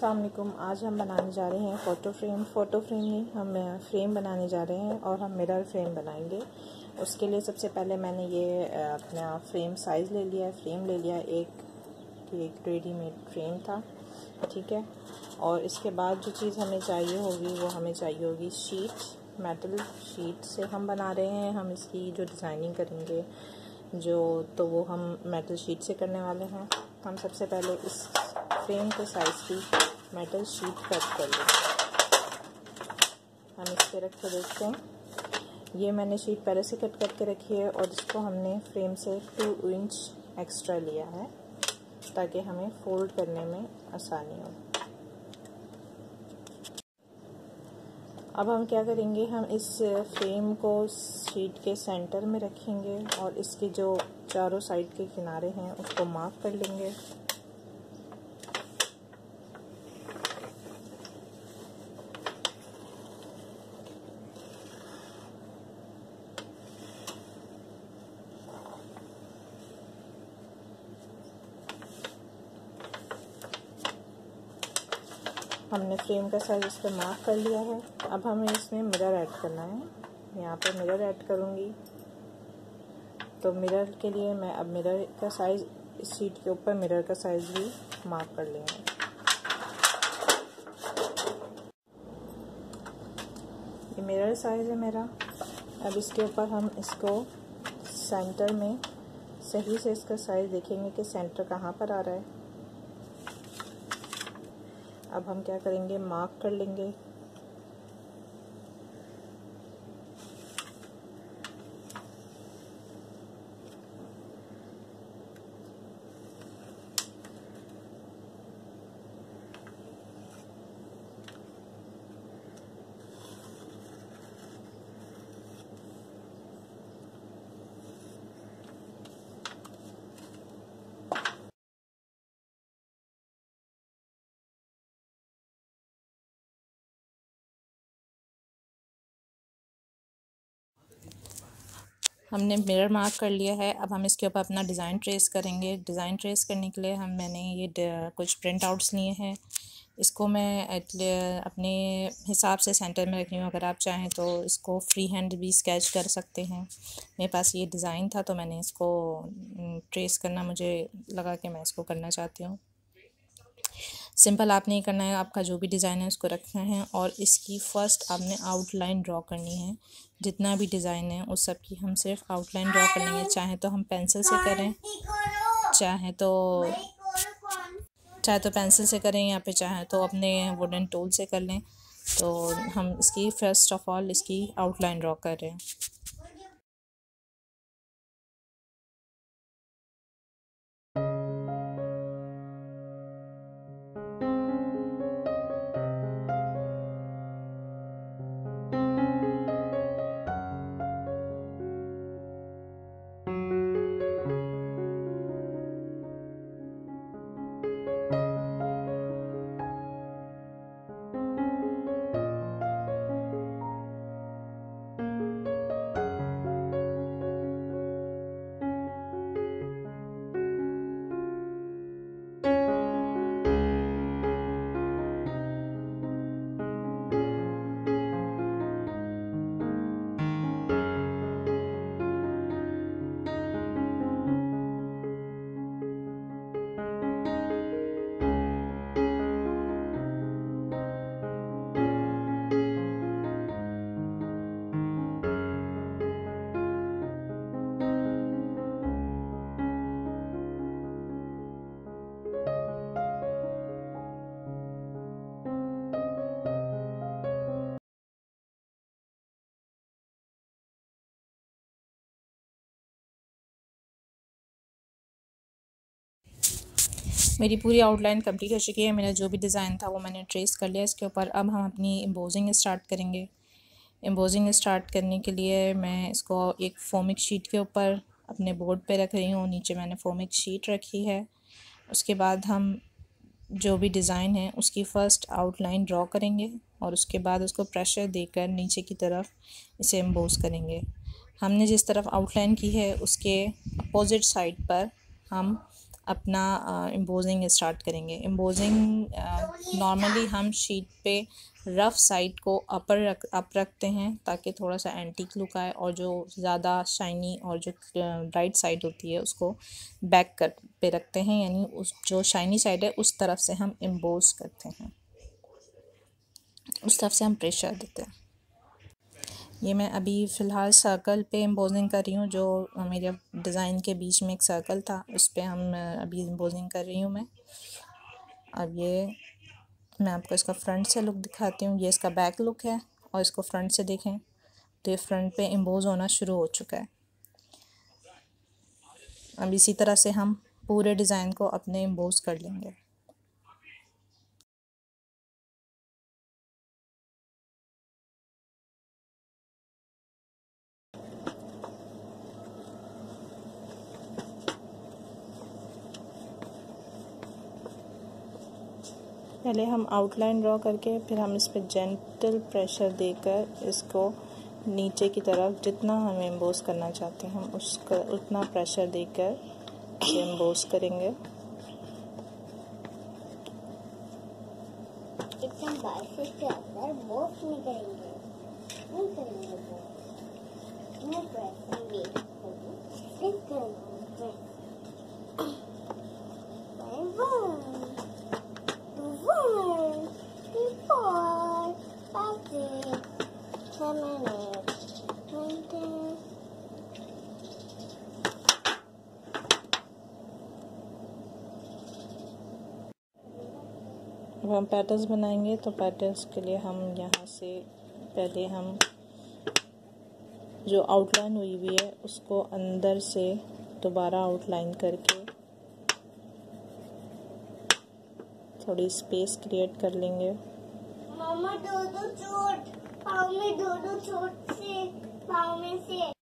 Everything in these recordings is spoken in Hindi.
असलकुम आज हम बनाने जा रहे हैं फ़ोटो फ्रेम फ़ोटो फ्रेम नहीं हम फ्रेम बनाने जा रहे हैं और हम मिरर फ्रेम बनाएँगे। उसके लिए सबसे पहले मैंने ये अपना फ्रेम साइज़ ले लिया है। फ्रेम ले लिया एक एक रेडीमेड फ्रेम था। ठीक है? और इसके बाद जो चीज़ हमें चाहिए होगी, वो हमें चाहिए होगी शीट मेटल शीट से हम बना रहे हैं। हम इसकी जो डिज़ाइनिंग करेंगे, जो तो वो हम मेटल शीट से करने वाले हैं। हम सबसे पहले इस फ्रेम के साइज़ की मेटल शीट कट कर लेंगे हम इस पर रख के देखते हैं। ये मैंने शीट पहले से कट करके रखी है और इसको हमने फ्रेम से टू इंच एक्स्ट्रा लिया है, ताकि हमें फोल्ड करने में आसानी हो। अब हम क्या करेंगे? हम इस फ्रेम को शीट के सेंटर में रखेंगे और इसके जो चारों साइड के किनारे हैं, उसको मार्क कर लेंगे हमने फ्रेम का साइज़ इस पर मार्क कर लिया है। अब हमें इसमें मिरर ऐड करना है। यहाँ पर मिरर ऐड करूँगी। तो मिरर के लिए मैं अब मिरर का साइज़ इस सीट के ऊपर मिरर का साइज़ भी मार्क कर लेंगे ये मिरर साइज़ है मेरा। अब इसके ऊपर हम इसको सेंटर में सही से इसका साइज़ देखेंगे कि सेंटर कहाँ पर आ रहा है। अब हम क्या करेंगे? मार्क कर लेंगे। हमने मिरर मार्क कर लिया है। अब हम इसके ऊपर अपना डिज़ाइन ट्रेस करेंगे। डिज़ाइन ट्रेस करने के लिए हम मैंने ये कुछ प्रिंट आउट्स लिए हैं। इसको मैं अपने हिसाब से सेंटर में रख हूँ। अगर आप चाहें तो इसको फ्री हैंड भी स्केच कर सकते हैं। मेरे पास ये डिज़ाइन था तो मैंने इसको ट्रेस करना मुझे लगा कि मैं इसको करना चाहती हूँ। सिंपल आप नहीं करना है, आपका जो भी डिज़ाइन है उसको रखना है और इसकी फ़र्स्ट आपने आउटलाइन ड्रॉ करनी है। जितना भी डिज़ाइन है उस सब की हम सिर्फ़ आउटलाइन ड्रॉ कर लेंगे चाहे तो हम पेंसिल से करें, चाहे तो चाहे तो पेंसिल से करें या फिर चाहे तो अपने वुडन टूल से कर लें। तो हम इसकी फ़र्स्ट ऑफ़ ऑल इसकी आउटलाइन ड्रॉ कर रहे हैं। मेरी पूरी आउटलाइन कंप्लीट हो चुकी है। मेरा जो भी डिज़ाइन था वो मैंने ट्रेस कर लिया। इसके ऊपर अब हम अपनी एम्बोजिंग स्टार्ट करेंगे। एम्बोजिंग स्टार्ट करने के लिए मैं इसको एक फोमिक शीट के ऊपर अपने बोर्ड पे रख रही हूँ। नीचे मैंने फोमिक शीट रखी है। उसके बाद हम जो भी डिज़ाइन है उसकी फ़र्स्ट आउटलाइन ड्रॉ करेंगे और उसके बाद उसको प्रेशर देकर नीचे की तरफ़ इसे एम्बोज करेंगे। हमने जिस तरफ़ आउटलाइन की है उसके अपोज़िट साइड पर हम अपना एम्बोजिंग स्टार्ट करेंगे। एम्बोजिंग नॉर्मली हम शीट पे रफ़ साइड को अपर रख अप रखते हैं ताकि थोड़ा सा एंटीक लुक आए और जो ज़्यादा शाइनी और जो राइट साइड होती है उसको बैक कर, पे रखते हैं। यानी उस, जो शाइनी साइड है उस तरफ़ से हम एम्बोज करते हैं। उस तरफ़ से हम प्रेशर देते हैं। ये मैं अभी फ़िलहाल सर्कल पे एम्बोजिंग कर रही हूँ, जो मेरे डिज़ाइन के बीच में एक सर्कल था, उस पर हम अभी एम्बोजिंग कर रही हूँ मैं। अब ये, मैं आपको इसका फ्रंट से लुक दिखाती हूँ। ये इसका बैक लुक है और इसको फ्रंट से देखें तो ये फ्रंट पे एम्बोज होना शुरू हो चुका है। अब इसी तरह से हम पूरे डिज़ाइन को अपने एम्बोज कर लेंगे। पहले हम आउटलाइन ड्रॉ करके, फिर हम इस पर जेंटल प्रेशर देकर इसको नीचे की तरफ़ जितना हम एम्बोस करना चाहते हैं, हम उसका, उतना प्रेशर देकर एम्बोस करेंगे। अब हम पैटर्स बनाएँगे तो पैटर्स के लिए हम यहाँ से पहले हम जो आउटलाइन हुई हुई है, उसको अंदर से दोबारा आउटलाइन करके थोड़ी स्पेस क्रिएट कर लेंगे। मामा, दो दो चोट। में दो दो चोट से पाँव में से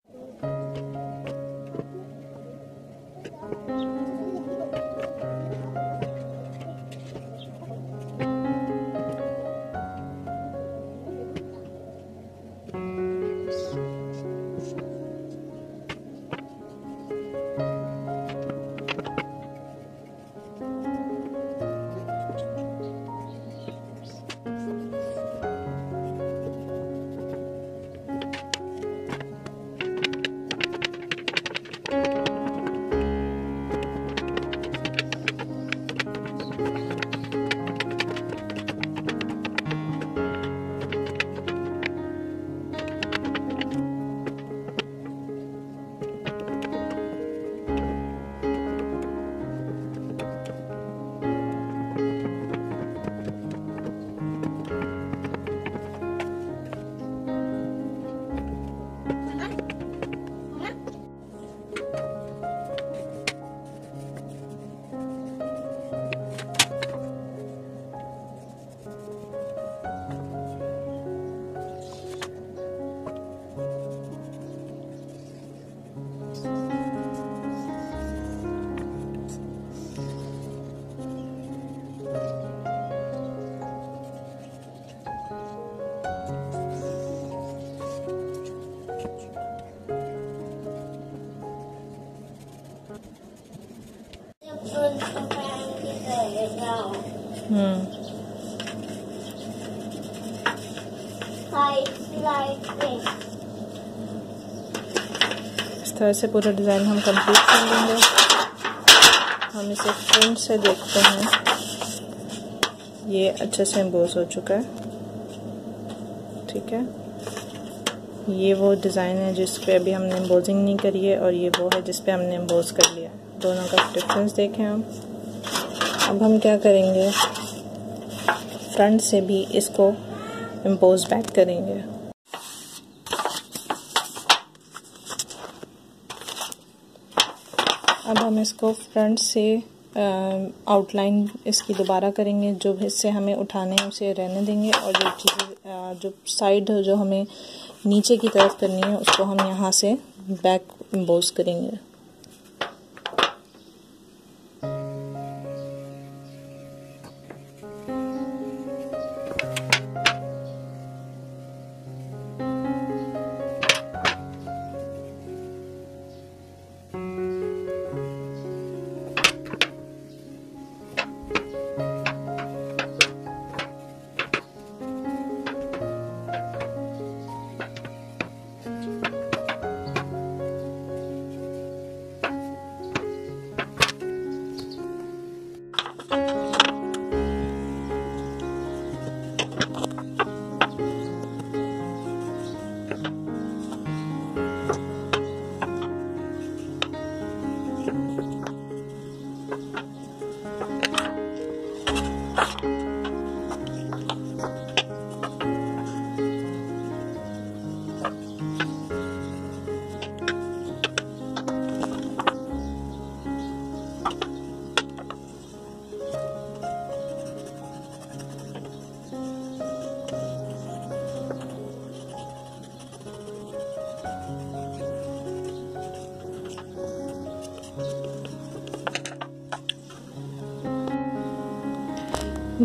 तरह से पूरा डिज़ाइन हम कंप्लीट कर लेंगे। हम इसे फ्रंट से देखते हैं। ये अच्छे से एम्बोज हो चुका है। ठीक है। ये वो डिज़ाइन है जिस पे अभी हमने एम्बोजिंग नहीं करी है और ये वो है जिस पे हमने एम्बोज कर लिया दोनों का डिफरेंस देखें हम। अब हम क्या करेंगे? फ्रंट से भी इसको इम्पोज बैक करेंगे। अब हम इसको फ्रंट से आउटलाइन इसकी दोबारा करेंगे। जो हिस्से हमें उठाने हैं, उसे रहने देंगे और जो चीज़ जो साइड जो हमें नीचे की तरफ़ करनी है, उसको हम यहाँ से बैक बोज करेंगे।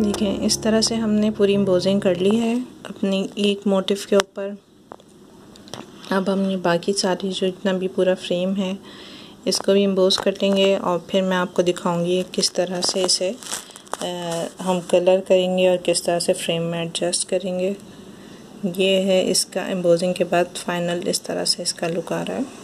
देखें इस तरह से हमने पूरी एम्बोजिंग कर ली है अपनी एक मोटिव के ऊपर। अब हमने बाकी सारी जो इतना भी पूरा फ्रेम है इसको भी एम्बोज कर लेंगे और फिर मैं आपको दिखाऊँगी किस तरह से इसे आ, हम कलर करेंगे और किस तरह से फ्रेम में एडजस्ट करेंगे। ये है इसका एम्बोजिंग के बाद फाइनल इस तरह से इसका लुक आ रहा है।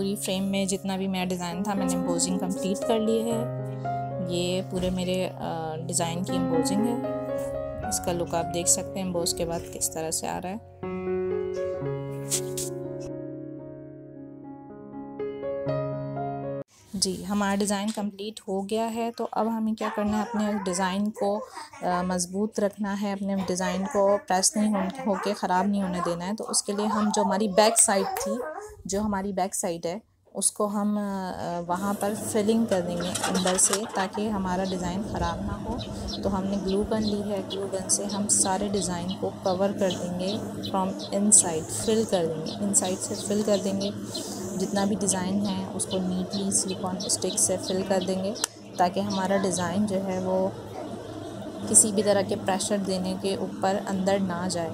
पूरी फ्रेम में जितना भी मेरा डिज़ाइन था, मैंने एम्बोजिंग कंप्लीट कर ली है। ये पूरे मेरे डिज़ाइन की एम्बोजिंग है। इसका लुक आप देख सकते हैं एम्बोज के बाद किस तरह से आ रहा है। जी, हमारा डिज़ाइन कंप्लीट हो गया है तो अब हमें क्या करना है? अपने डिज़ाइन को मज़बूत रखना है। अपने डिज़ाइन को प्रेस नहीं हो के ख़राब नहीं होने देना है। तो उसके लिए हम जो हमारी बैक साइड थी जो हमारी बैक साइड है, उसको हम वहाँ पर फिलिंग कर देंगे अंदर से ताकि हमारा डिज़ाइन ख़राब ना हो। तो हमने ग्लू गन ली है ग्लू गन से हम सारे डिज़ाइन को कवर कर देंगे फ्रॉम इनसाइड फिल कर देंगे। इनसाइड से फिल कर देंगे, जितना भी डिज़ाइन है, उसको नीटली सिलिकॉन स्टिक से फिल कर देंगे ताकि हमारा डिज़ाइन जो है वो किसी भी तरह के प्रेशर देने के ऊपर अंदर ना जाए।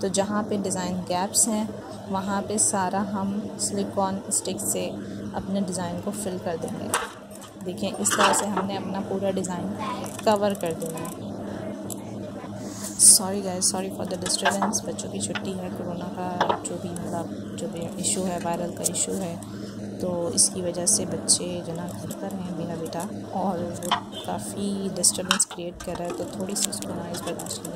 तो जहाँ पे डिज़ाइन गैप्स हैं, वहाँ पे सारा हम सिलिकॉन स्टिक से अपने डिज़ाइन को फिल कर देंगे। देखिए, इस तरह से हमने अपना पूरा डिज़ाइन कवर कर देना है। Sorry guys sorry for the disturbance बच्चों की छुट्टी है, कोरोना का जो भी मतलब जो भी इशू है वायरल का इशू है तो इसकी वजह से बच्चे जो ना घर पर हैं, मेरा बेटा, और वो काफ़ी डिस्टर्बेंस क्रिएट कर रहा है तो थोड़ी सी उसको नॉइज़ बर्दाश्त करनी पड़ेगी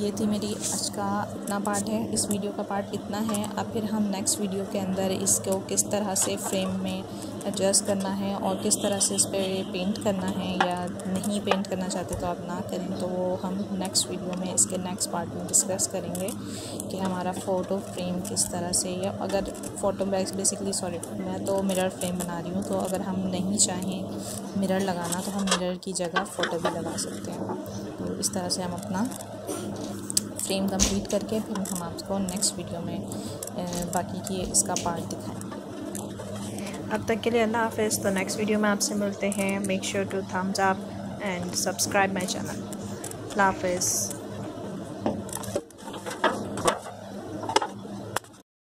ये थी मेरी आज का इतना पार्ट है। इस वीडियो का पार्ट इतना है। अब फिर हम नेक्स्ट वीडियो के अंदर इसको किस तरह से फ्रेम में एडजस्ट करना है और किस तरह से इस पर पेंट करना है या नहीं पेंट करना चाहते तो आप ना करें तो वो हम नेक्स्ट वीडियो में इसके नेक्स्ट पार्ट में डिस्कस करेंगे कि हमारा फ़ोटो फ्रेम किस तरह से या अगर फ़ोटो बैग्स बेसिकली सॉरी मैं तो मिरर फ्रेम बना रही हूँ तो अगर हम नहीं चाहें मिरर लगाना तो हम मिरर की जगह फ़ोटो भी लगा सकते हैं। तो इस तरह से हम अपना फ्रेम कंप्लीट करके फिर हम आपको नेक्स्ट वीडियो में बाकी की इसका पार्ट दिखाएँगे। अब तक के लिए अल्लाह हाफिज़। तो नेक्स्ट वीडियो में आपसे मिलते हैं। Make sure to thumbs up and subscribe my channel अल्लाह हाफिज़।